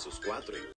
esos cuatro.